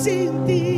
sin ti.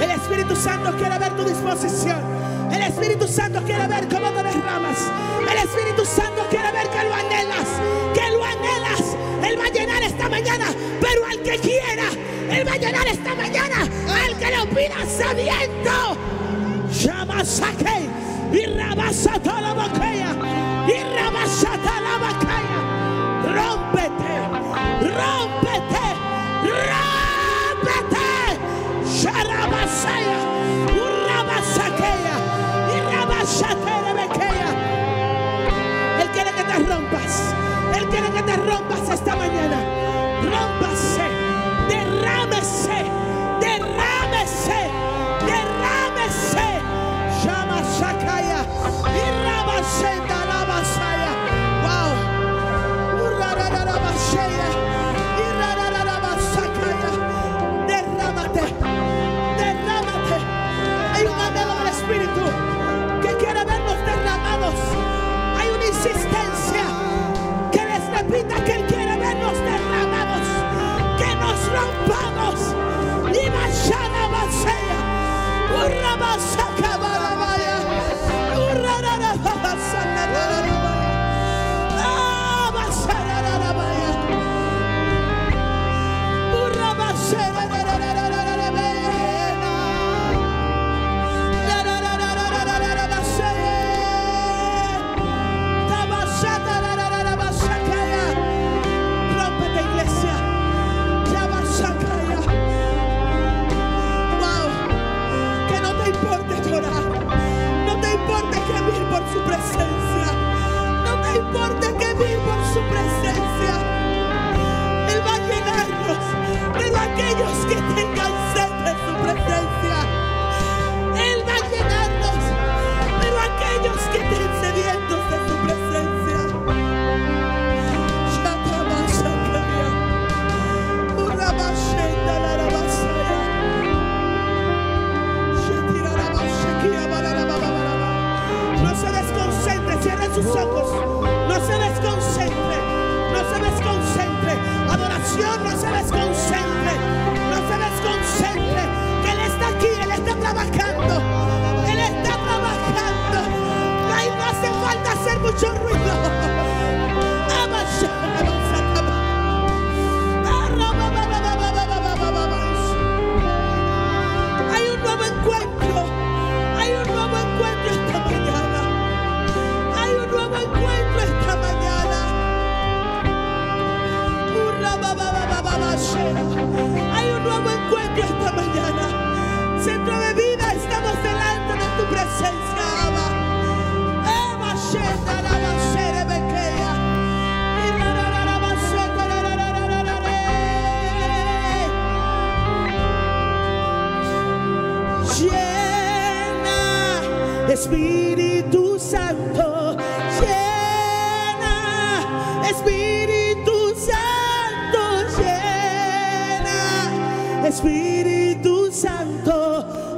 El Espíritu Santo quiere ver tu disposición. El Espíritu Santo quiere ver cómo te derramas. El Espíritu Santo quiere ver que lo anhelas. Que lo anhelas. Él va a llenar esta mañana. Pero al que quiera, Él va a llenar esta mañana. Al que lo pida sediento. Llama Saque y rabasa toda la boquilla. Whoa. nuevo encuentro esta mañana. Centro de vida, estamos delante de tu presencia, Abba. Eva, Shenda, Abba, Shere, Bequea. Llena, Espíritu. Espíritu Santo.